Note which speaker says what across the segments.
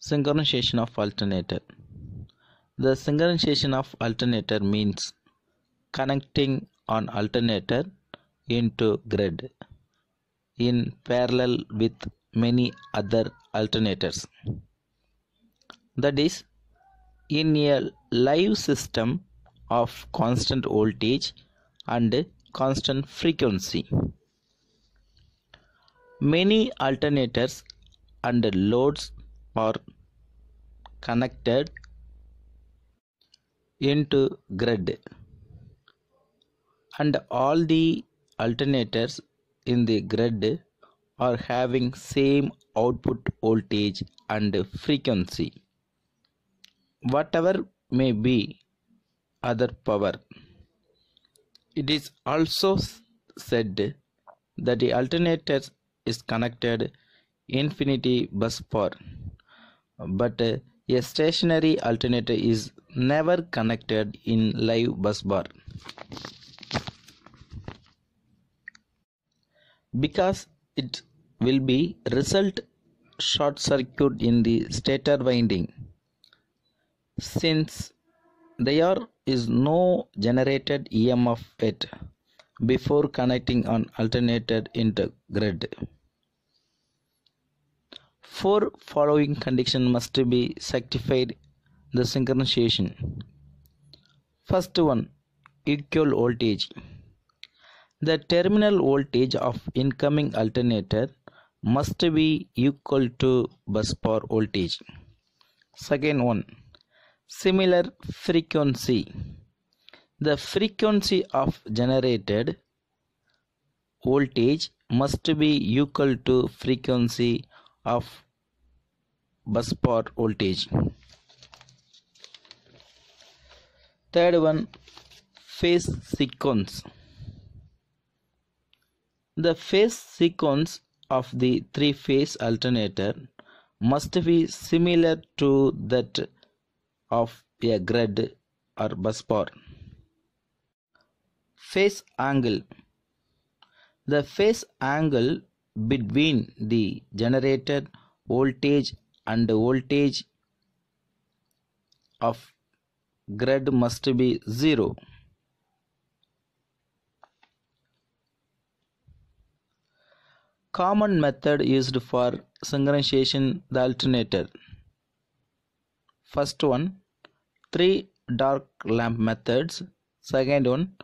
Speaker 1: Synchronization of alternator. The synchronization of alternator means connecting an alternator into grid in parallel with many other alternators. That is, in a live system of constant voltage and constant frequency. Many alternators and loads are connected into grid. And all the alternators in the grid are having same output voltage and frequency. Whatever may be other power. It is also said that the alternator is connected infinity bus bar but uh, a stationary alternator is never connected in live bus bar. Because it will be result short circuit in the stator winding. Since there is no generated emf yet before connecting an alternator into grid four following conditions must be satisfied. The synchronization. First one equal voltage. The terminal voltage of incoming alternator must be equal to bus bar voltage. Second one similar frequency. The frequency of generated voltage must be equal to frequency of bus bar voltage. Third one phase sequence. The phase sequence of the three phase alternator must be similar to that of a grid or bus bar phase angle. The phase angle between the generated voltage and voltage of grid must be zero. Common method used for synchronization the alternator. First one three dark lamp methods. Second one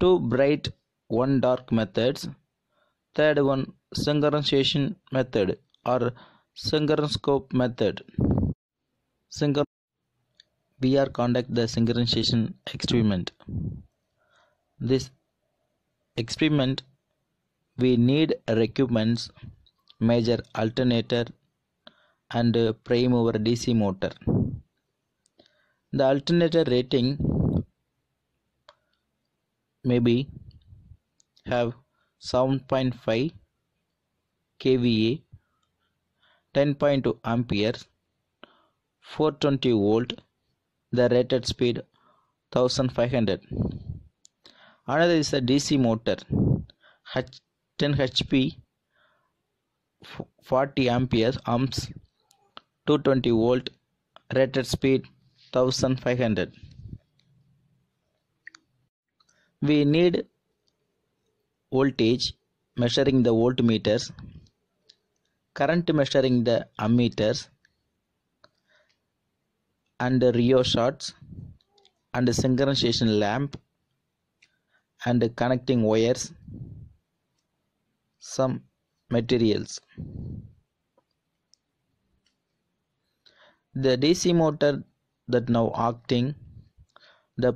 Speaker 1: two bright one dark methods. Third one synchronization method or synchronoscope method. We are conduct the synchronization experiment. This experiment we need requirements major alternator and prime mover dc motor. The alternator rating maybe have 7.5 kVA 10.2 amperes 420 volt the rated speed 1500 another is a dc motor H 10 hp 40 amperes amps 220 volt rated speed 1500 we need voltage measuring the voltmeters current measuring the ammeters and rheostats and the synchronization lamp and the connecting wires some materials. The dc motor that now acting the